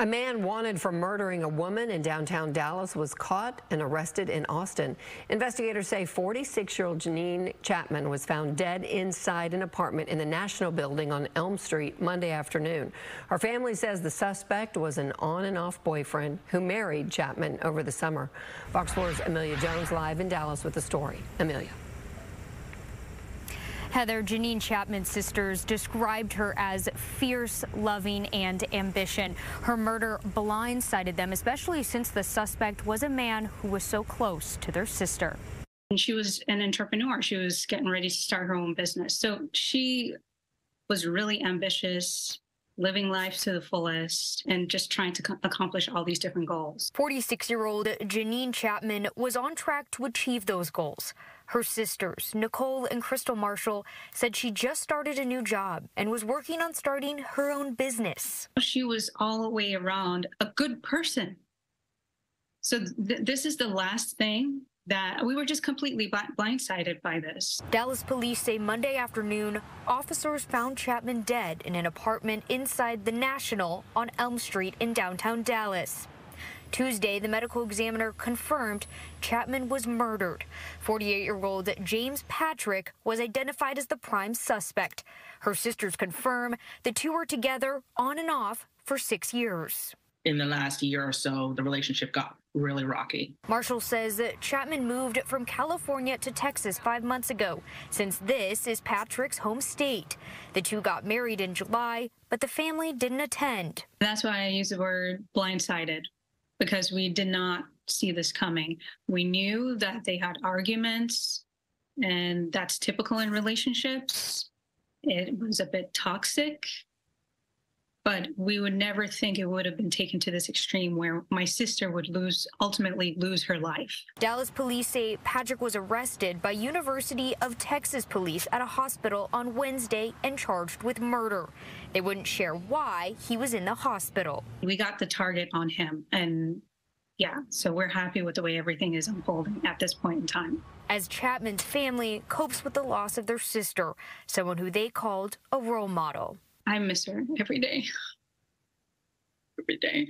A man wanted for murdering a woman in downtown Dallas was caught and arrested in Austin. Investigators say 46-year-old Jeanean Chapman was found dead inside an apartment in the National Building on Elm Street Monday afternoon. Her family says the suspect was an on and off boyfriend who married Chapman over the summer. Fox 4's Amelia Jones live in Dallas with the story. Amelia. Heather, Jeanean Chapman's sisters described her as fierce, loving, and ambition. Her murder blindsided them, especially since the suspect was a man who was so close to their sister. And she was an entrepreneur. She was getting ready to start her own business. So she was really ambitious, living life to the fullest and just trying to accomplish all these different goals. 46 year old Jeanean Chapman was on track to achieve those goals. Her sisters, Nicole and Crystal Marshall, said she just started a new job and was working on starting her own business. She was all the way around a good person. So th this is the last thing that we were just completely blindsided by this. Dallas police say Monday afternoon, officers found Chapman dead in an apartment inside the National on Elm Street in downtown Dallas. Tuesday, the medical examiner confirmed Chapman was murdered. 48-year-old James Patrick was identified as the prime suspect. Her sisters confirm the two were together on and off for six years in the last year or so, the relationship got really rocky. Marshall says that Chapman moved from California to Texas five months ago, since this is Patrick's home state. The two got married in July, but the family didn't attend. That's why I use the word blindsided, because we did not see this coming. We knew that they had arguments, and that's typical in relationships. It was a bit toxic but we would never think it would have been taken to this extreme where my sister would lose ultimately lose her life. Dallas police say Patrick was arrested by University of Texas police at a hospital on Wednesday and charged with murder. They wouldn't share why he was in the hospital. We got the target on him and yeah, so we're happy with the way everything is unfolding at this point in time. As Chapman's family copes with the loss of their sister, someone who they called a role model. I miss her every day. Every day.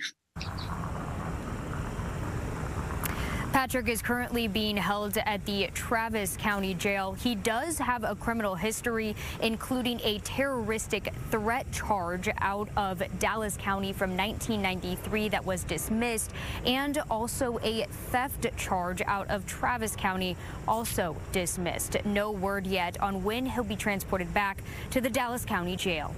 Patrick is currently being held at the Travis County Jail. He does have a criminal history, including a terroristic threat charge out of Dallas County from 1993 that was dismissed, and also a theft charge out of Travis County, also dismissed. No word yet on when he'll be transported back to the Dallas County Jail.